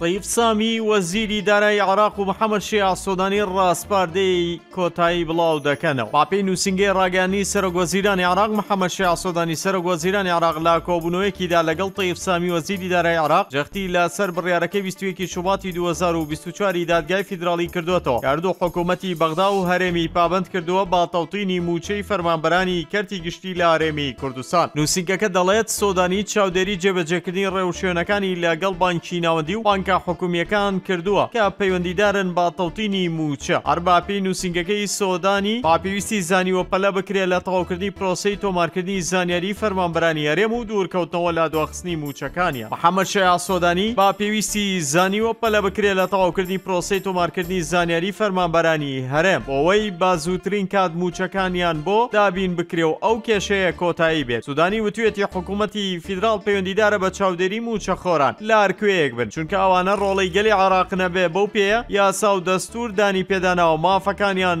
طیب سامی وەزیری دارای عراق و محەممەد شیع سۆدانی ڕاسپاردەی کۆتایی بڵاو دەکەنەوە باپی نووسنگەی ڕاگەانی سەرۆک وەزیرانی عراق محەممەد شیع سۆدانی سەرۆک وەزیرانی عراق لا کۆبوونەوەیەکیدا لەگەڵ طیب سامی وەزیری دارای عراق جەختی لەسەر بڕیارەکەی 21 شوباتی 2024 دادگای فیدراڵی کردوێتەوە یاردو حکوومەتی بەغدا و هەرێمی پابند کردووە با تەوتینی مووچەی فەرمانبەرانی کەرتی گشت تیلارێمی کوردستان نووسینگەکە دەڵێت، سۆدانی چاودێری جێبەجێکردنی ڕێوشوێنەکانی لە گەڵ بانکی ناوەندی و بانکە حکومییەکان کردووە کە پەیوەندیدارن بە تەوتینی مووچە، هەر بە پێی نووسینگەکەی سۆدانی با پێویستی زانیوە پەلە بکرێت لە تەواوکردنی پرۆسەی تۆمارکردنی زانیاری فەرمانبەرانی هەرێم و دوورکەوتنەوە لە بەرزکردنی مووچەکانیان. محەمەد شەیاع سۆدانی، با پێویستی زانیوە پەلە بکرێت لە تەواوکردنی پرۆسەی تۆمارکردنی زانیاری فەرمانبەرانی هەرێم، بۆوەی بە زووترین کات مووچەکانیان بۆ دابین بکرێ و ئەو کێشەیە کۆتایی بێت. سودانی وتویەتی حکومەتی فیدراڵ پەیوەندیدارە بە چاودێری مووچەخۆران لە هەرکوێیەک بن، چونکە ئەوانە ڕۆڵەی گەلی عێراقنە بێ بەو پێیە یاسا و دەستوور دانی پێداناوە مافەکانیان